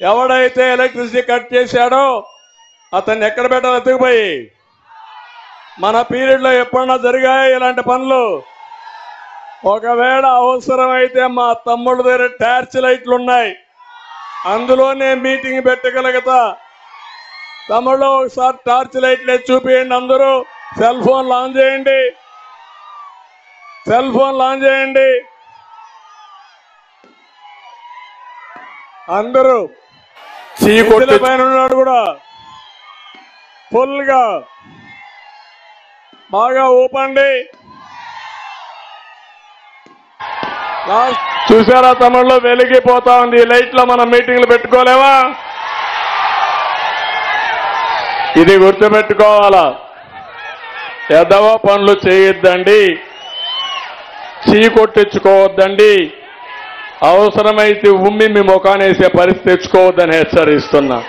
ఎవడైతే electricity cut చేశాడో అతన్ని ఎక్కడ పెట్టాలి ఎత్తుకుపోయి మన పీరియడ్లో ఎప్పుడన్నా జరిగాయి ఇలాంటి పనులు? ఒకవేళ అవసరమైతే మా తమ్ముడు దగ్గర టార్చ్ లైట్లు ఉన్నాయి. అందులోనే మీటింగ్ పెట్టగలుగుతా. తమ్ముళ్ళు ఒకసారి టార్చ్ లైట్లు చూపియండి అందరూ. సెల్ ఫోన్ లాంచ్ చేయండి. సెల్ ఫోన్ లాంచ్ చేయండి. అందరూ చీకొట్టి పైన ఉన్నాడు కూడా. ఫుల్గా బాగా ఊపండి. చూసారా తమిళలో వెలిగిపోతా ఉంది. ఈ లైట్లో మనం మీటింగ్లు పెట్టుకోలేమా? ఇది గుర్తుపెట్టుకోవాలా? ఎదవ పనులు చేయొద్దండి. చీ కొట్టించుకోవద్దండి. అవసరమైతే ఉమ్మి మీ ముఖానేసే పరిస్థితి తెచ్చుకోవద్దని హెచ్చరిస్తున్నా.